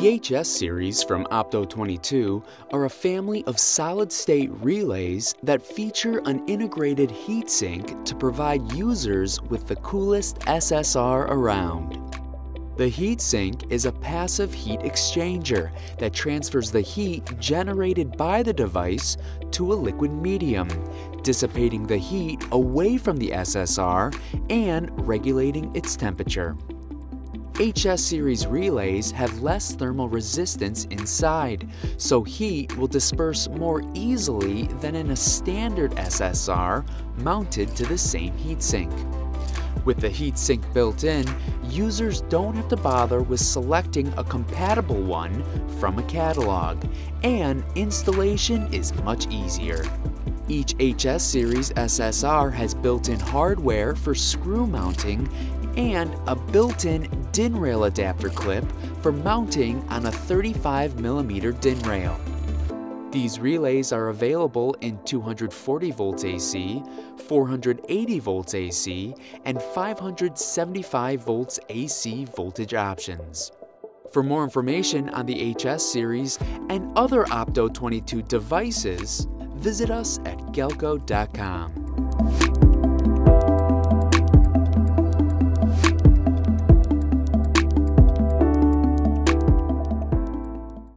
The HS series from Opto22 are a family of solid-state relays that feature an integrated heatsink to provide users with the coolest SSR around. The heatsink is a passive heat exchanger that transfers the heat generated by the device to a liquid medium, dissipating the heat away from the SSR and regulating its temperature. HS series relays have less thermal resistance inside, so heat will disperse more easily than in a standard SSR mounted to the same heatsink. With the heatsink built in, users don't have to bother with selecting a compatible one from a catalog, and installation is much easier. Each HS series SSR has built-in hardware for screw mounting and a built-in DIN rail adapter clip for mounting on a 35mm DIN rail. These relays are available in 240 volts AC, 480 volts AC, and 575 volts AC voltage options. For more information on the HS series and other Opto22 devices, visit us at galco.com.